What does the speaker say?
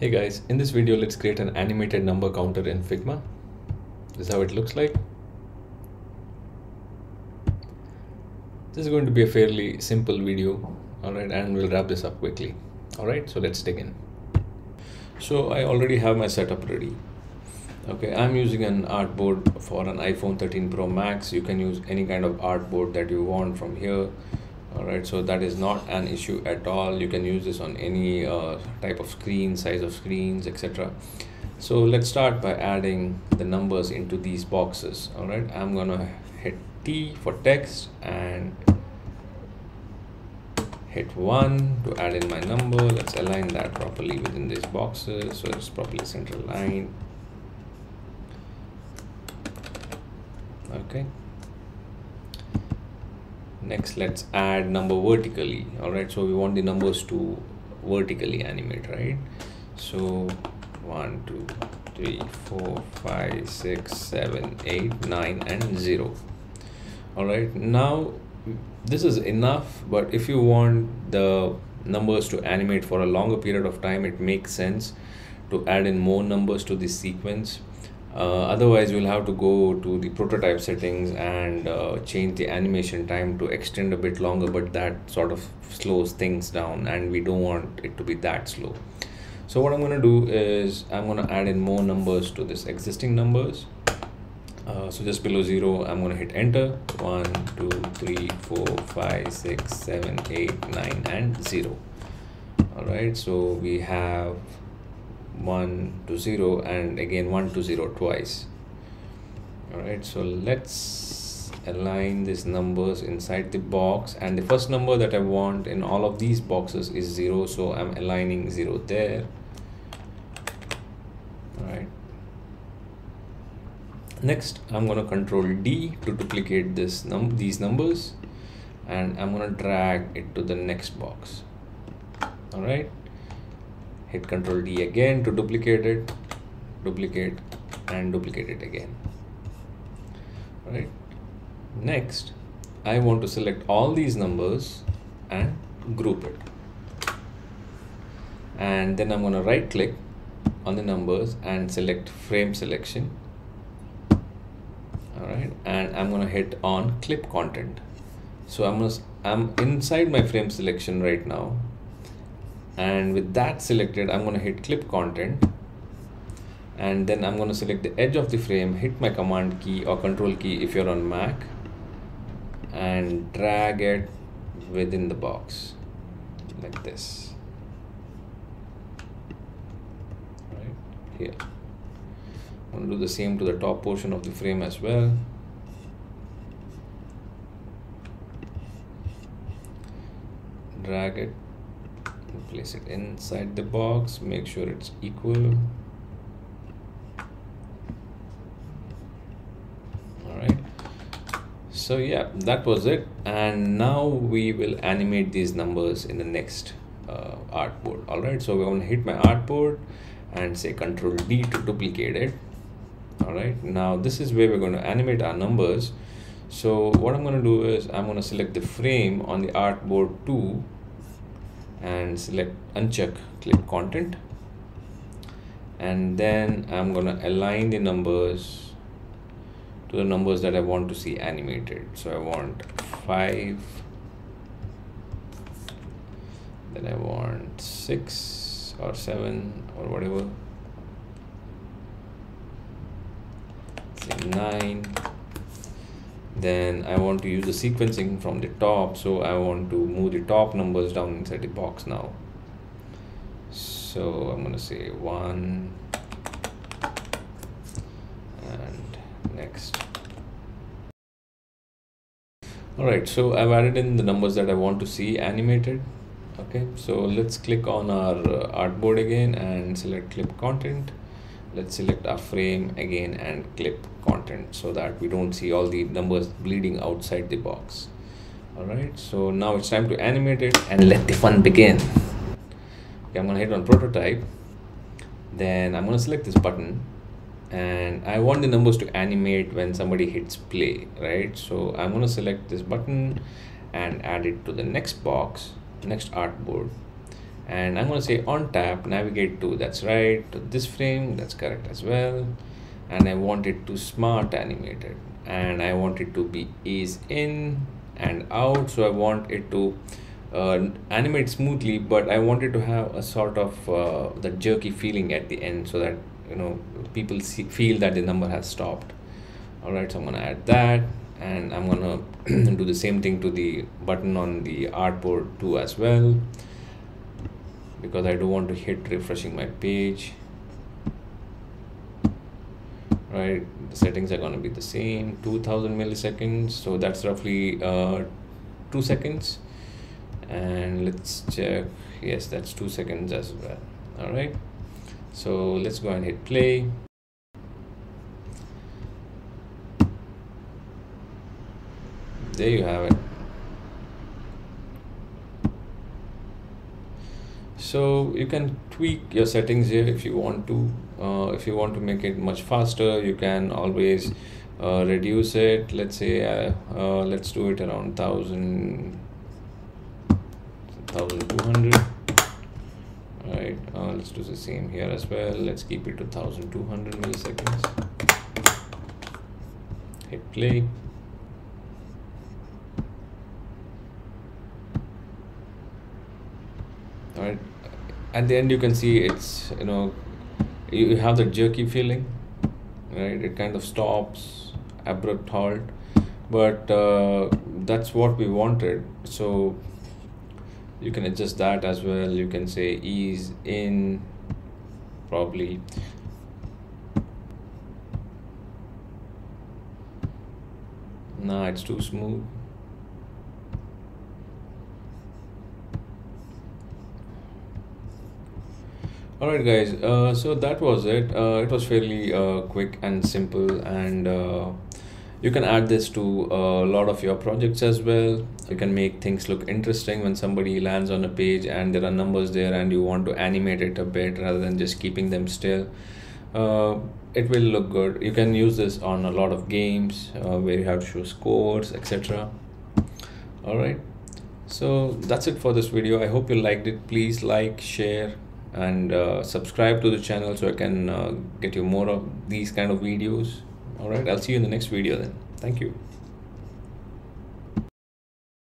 Hey guys, in this video let's create an animated number counter in Figma. This is how it looks like. This is going to be a fairly simple video, alright, and we'll wrap this up quickly. Alright, so let's dig in. So I already have my setup ready. Okay, I'm using an artboard for an iPhone 13 Pro Max. You can use any kind of artboard that you want from here all right so that is not an issue at all. You can use this on any uh, type of screen size of screens etc so let's start by adding the numbers into these boxes. All right i'm gonna hit t for text and hit 1 to add in my number. Let's align that properly within these boxes. So it's properly center line okay next let's add number vertically. All right so we want the numbers to vertically animate right? So one two three four five six seven eight nine and zero. All right now this is enough but if you want the numbers to animate for a longer period of time it makes sense to add in more numbers to this sequence uh, otherwise we'll have to go to the prototype settings and uh, change the animation time to extend a bit longer but that sort of slows things down and we don't want it to be that slow. So what i'm going to do is i'm going to add in more numbers to this existing numbers. Uh, so just below zero i'm going to hit enter. One two three four five six seven eight nine and zero. All right so we have 1 to 0 and again 1 to 0 twice. All right so let's align these numbers inside the box. And the first number that I want in all of these boxes is 0 so I'm aligning 0 there. All right next I'm gonna control D to duplicate this num these numbers. And I'm gonna drag it to the next box. All right hit Ctrl D again to duplicate it, duplicate and duplicate it again. Right. Next, I want to select all these numbers and group it. And then I'm going to right click on the numbers and select frame selection. All right. And I'm going to hit on clip content. So I'm going to, I'm inside my frame selection right now and with that selected I'm going to hit clip content. And then I'm going to select the edge of the frame hit my command key or control key if you're on Mac and drag it within the box like this. Right here. I'm going to do the same to the top portion of the frame as well. Drag it place it inside the box make sure it's equal. All right so yeah that was it. And now we will animate these numbers in the next uh, artboard all right so we're going to hit my artboard and say control D to duplicate it. All right now this is where we're going to animate our numbers. So what I'm going to do is I'm going to select the frame on the artboard 2 and select uncheck clip content. And then I'm gonna align the numbers to the numbers that I want to see animated. So I want 5 then I want 6 or 7 or whatever. Say 9 then I want to use the sequencing from the top so I want to move the top numbers down inside the box now. So I'm gonna say one and next. Alright so I've added in the numbers that I want to see animated okay? So let's click on our uh, artboard again and select clip content let's select our frame again and clip content so that we don't see all the numbers bleeding outside the box. All right so now it's time to animate it and let the fun begin. Okay i'm to hit on prototype. Then i'm going to select this button and i want the numbers to animate when somebody hits play right? So i'm going to select this button and add it to the next box next artboard and I'm gonna say on tap navigate to that's right to this frame that's correct as well. And I want it to smart animated. And I want it to be ease in and out. So I want it to uh, animate smoothly but I wanted to have a sort of uh, the jerky feeling at the end so that you know people see, feel that the number has stopped. All right so I'm gonna add that. And I'm gonna do the same thing to the button on the artboard too as well because I don't want to hit refreshing my page. Right the settings are going to be the same 2000 milliseconds so that's roughly uh, two seconds. And let's check yes that's two seconds as well all right so let's go and hit play. There you have it so you can tweak your settings here if you want to uh, if you want to make it much faster you can always uh, reduce it. Let's say uh, uh let's do it around 1000 1200 right uh, let's do the same here as well. Let's keep it to 1200 milliseconds. Hit play all right at the end you can see it's you know you have the jerky feeling right? It kind of stops abrupt halt. But uh, that's what we wanted. So you can adjust that as well. You can say ease in probably. Nah it's too smooth Alright guys, uh, so that was it. Uh, it was fairly uh, quick and simple and uh, you can add this to a lot of your projects as well. You can make things look interesting when somebody lands on a page and there are numbers there and you want to animate it a bit rather than just keeping them still. Uh, it will look good. You can use this on a lot of games uh, where you have to show scores, etc. Alright, so that's it for this video. I hope you liked it. Please like, share, and uh, subscribe to the channel so I can uh, get you more of these kind of videos. All right, I'll see you in the next video then. Thank you.